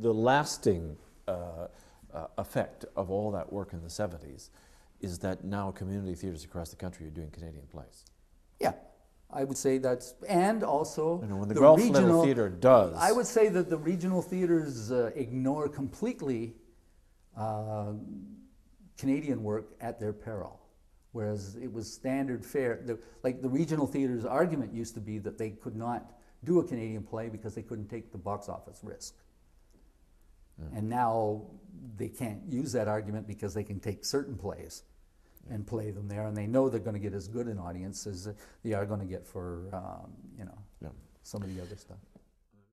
the lasting uh, uh, effect of all that work in the 70s is that now community theaters across the country are doing Canadian plays. Yeah, I would say that's, and also You know, when the, the Guelph regional, Theater does, I would say that the regional theaters uh, ignore completely uh, Canadian work at their peril, whereas it was standard fare. The, like the regional theaters' argument used to be that they could not do a Canadian play because they couldn't take the box office risk. And now they can't use that argument because they can take certain plays and play them there, and they know they're going to get as good an audience as they are going to get for um, you know Yeah. some of the other stuff.